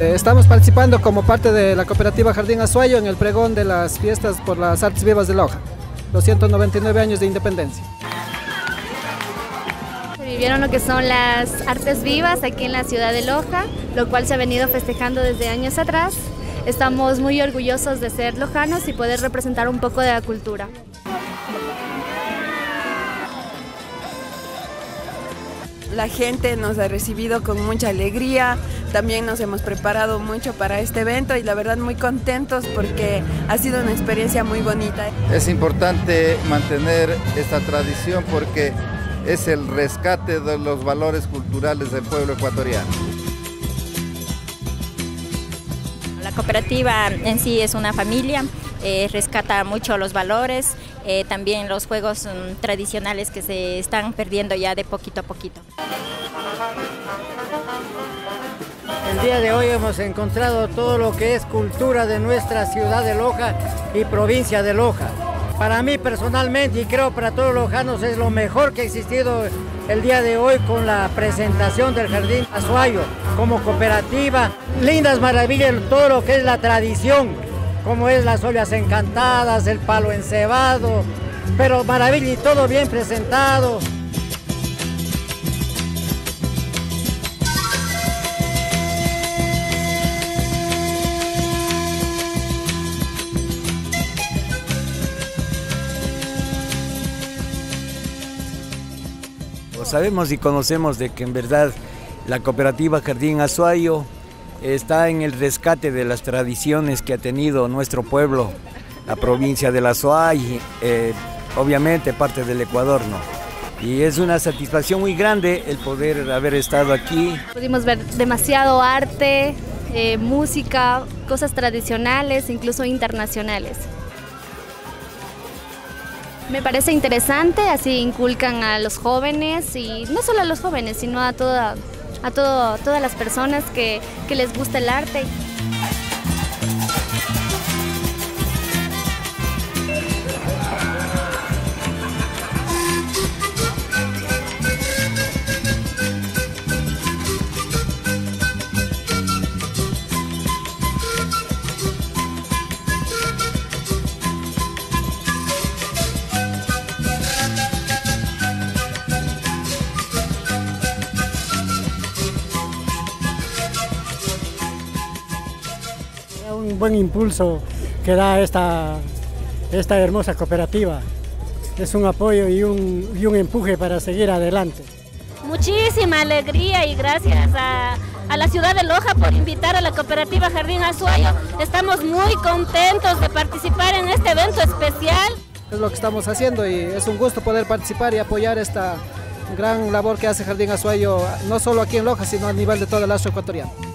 Eh, estamos participando como parte de la cooperativa Jardín Azuayo en el pregón de las fiestas por las artes vivas de Loja, los 199 años de independencia. Se vivieron lo que son las artes vivas aquí en la ciudad de Loja, lo cual se ha venido festejando desde años atrás. Estamos muy orgullosos de ser lojanos y poder representar un poco de la cultura. La gente nos ha recibido con mucha alegría, también nos hemos preparado mucho para este evento y la verdad muy contentos porque ha sido una experiencia muy bonita. Es importante mantener esta tradición porque es el rescate de los valores culturales del pueblo ecuatoriano. La cooperativa en sí es una familia, eh, rescata mucho los valores, eh, también los juegos um, tradicionales que se están perdiendo ya de poquito a poquito. El día de hoy hemos encontrado todo lo que es cultura de nuestra ciudad de Loja y provincia de Loja. Para mí personalmente y creo para todos los lojanos es lo mejor que ha existido el día de hoy con la presentación del Jardín Azuayo como cooperativa. Lindas maravillas, todo lo que es la tradición, como es las ollas encantadas, el palo encebado, pero maravilla y todo bien presentado. Sabemos y conocemos de que en verdad la cooperativa Jardín Azuayo está en el rescate de las tradiciones que ha tenido nuestro pueblo, la provincia de la Azuay, eh, obviamente parte del Ecuador, ¿no? Y es una satisfacción muy grande el poder haber estado aquí. Pudimos ver demasiado arte, eh, música, cosas tradicionales, incluso internacionales. Me parece interesante, así inculcan a los jóvenes y no solo a los jóvenes, sino a, toda, a todo, todas las personas que, que les gusta el arte. Buen impulso que da esta, esta hermosa cooperativa. Es un apoyo y un, y un empuje para seguir adelante. Muchísima alegría y gracias a, a, la ciudad de Loja por invitar a la cooperativa Jardín Azuayo. Estamos muy contentos de participar en este evento especial. Es lo que estamos haciendo y es un gusto poder participar y apoyar esta gran labor que hace Jardín Azuayo, no solo aquí en Loja, sino a nivel de todo el astro ecuatoriano.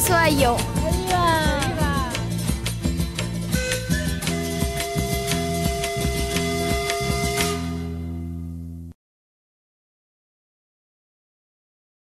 ¡Que viva Jardín Azuayo!